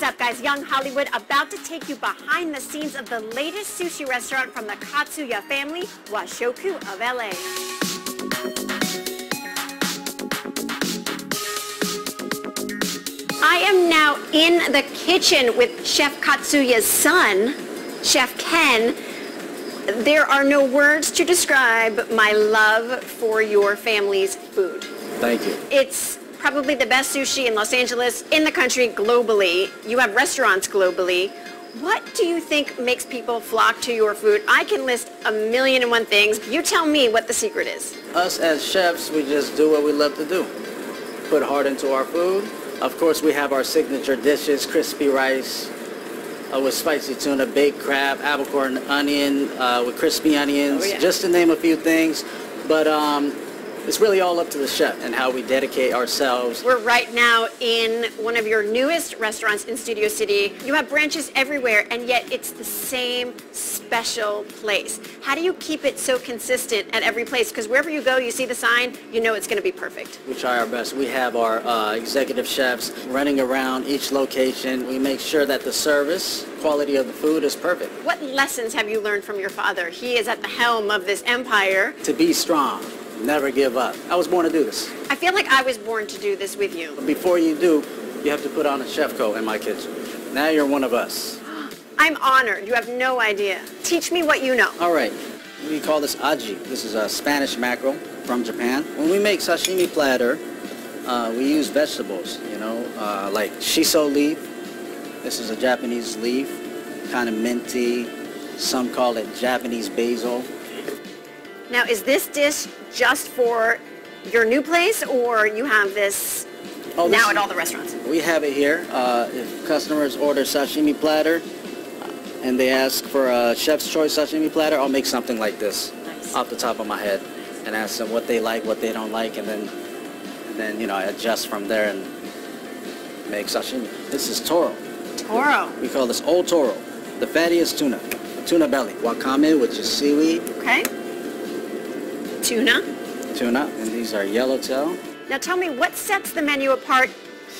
What's up guys? Young Hollywood about to take you behind the scenes of the latest sushi restaurant from the Katsuya family, Washoku of LA. I am now in the kitchen with Chef Katsuya's son, Chef Ken. There are no words to describe my love for your family's food. Thank you. It's probably the best sushi in Los Angeles, in the country, globally. You have restaurants globally. What do you think makes people flock to your food? I can list a million and one things. You tell me what the secret is. Us as chefs, we just do what we love to do. Put heart into our food. Of course, we have our signature dishes, crispy rice uh, with spicy tuna, baked crab, apple corn onion uh, with crispy onions, Oh, yeah. just to name a few things. But um, it's really all up to the chef and how we dedicate ourselves. We're right now in one of your newest restaurants in Studio City. You have branches everywhere, and yet it's the same special place. How do you keep it so consistent at every place? Because wherever you go, you see the sign, you know it's going to be perfect. We try our best. We have our uh, executive chefs running around each location. We make sure that the service, quality of the food is perfect. What lessons have you learned from your father? He is at the helm of this empire. To be strong, never give up. I was born to do this. I feel like I was born to do this with you. Before you do, you have to put on a chef coat in my kitchen. Now you're one of us. I'm honored. You have no idea. Teach me what you know. All right, we call this aji. This is a Spanish mackerel from Japan. When we make sashimi platter, uh, we use vegetables, you know, uh, like shiso leaf. This is a Japanese leaf, kind of minty. Some call it Japanese basil. Now, is this dish just for your new place, or you have this Oh, now is- at all the restaurants? We have it here. Uh, if customers order sashimi platter and they ask for a chef's choice sashimi platter, I'll make something like this Nice. off the top of my head and ask them what they like, what they don't like, and then, and then you know, I adjust from there and make sashimi. This is toro. Toro. We call this otoro, the fattiest tuna, tuna belly. Wakame, which is seaweed, Okay. Tuna. tuna, and these are yellowtail. Now tell me, what sets the menu apart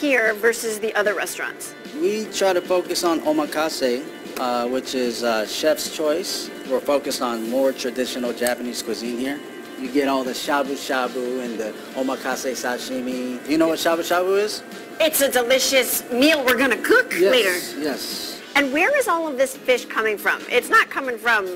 here versus the other restaurants? We try to focus on omakase, uh, which is uh, chef's choice. We're focused on more traditional Japanese cuisine here. You get all the shabu shabu and the omakase sashimi. You know what shabu shabu is? It's a delicious meal we're going to cook later. Yes, Yes. And where is all of this fish coming from? It's not coming from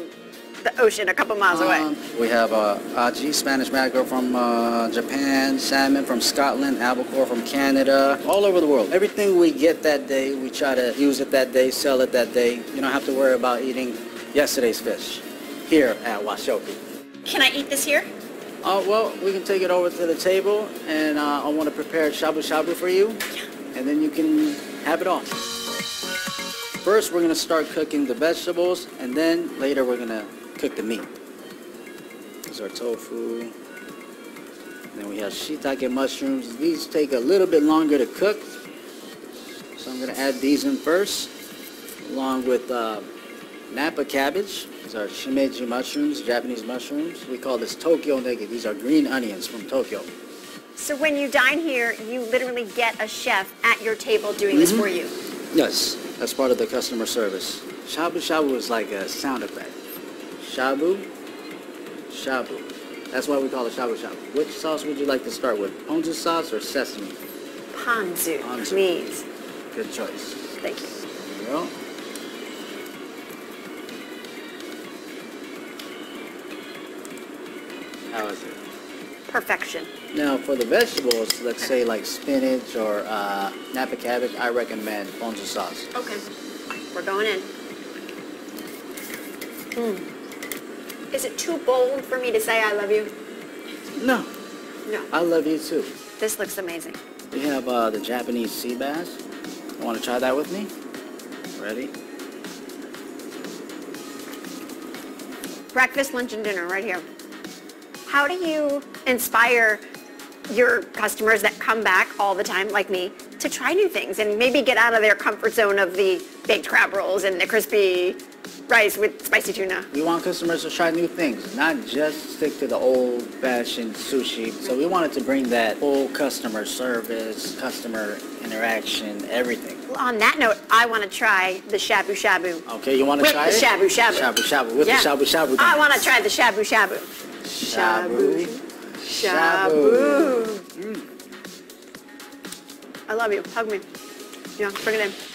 the ocean a couple miles away. Um, we have uh, aji, Spanish mackerel from uh, Japan, salmon from Scotland, albacore from Canada, all over the world. Everything we get that day, we try to use it that day, sell it that day. You don't have to worry about eating yesterday's fish here at Washoku. Can I eat this here? Uh, well, we can take it over to the table, and uh, I want to prepare shabu shabu for you, and then you can have it all. First, we're gonna start cooking the vegetables, and then later we're gonna cook the meat. These are tofu. Then we have shiitake mushrooms. These take a little bit longer to cook, so I'm gonna add these in first, along with uh, Napa cabbage. These are shimeji mushrooms, Japanese mushrooms. We call this Tokyo negi. These are green onions from Tokyo. So when you dine here, you literally get a chef at your table doing this for you. Yes, that's part of the customer service. Shabu shabu is like a sound effect. Shabu, shabu. That's why we call it shabu shabu. Which sauce would you like to start with? Ponzu sauce or sesame? Ponzu, Ponzu. please. Good choice. Thank you. There you go. How is it? Perfection. Now for the vegetables, let's say like spinach or uh, Napa cabbage, I recommend ponzu sauce. Okay. We're going in. Mm. Is it too bold for me to say I love you? No, No. I love you too. This looks amazing. We have uh, the Japanese sea bass. You Want to try that with me? Ready? Breakfast, lunch, and dinner right here. How do you inspire your customers that come back all the time, like me, to try new things and maybe get out of their comfort zone of the baked crab rolls and the crispy rice with spicy tuna. We want customers to try new things, not just stick to the old-fashioned sushi. So we wanted to bring that full customer service, customer interaction, everything. On that note, I want to try the shabu shabu. Okay, you want to With try the it? shabu shabu. Shabu shabu with Yeah. the shabu shabu. I want to try the shabu shabu. shabu. Shabu. shabu mm. I love you. Hug me. Yeah, bring it in.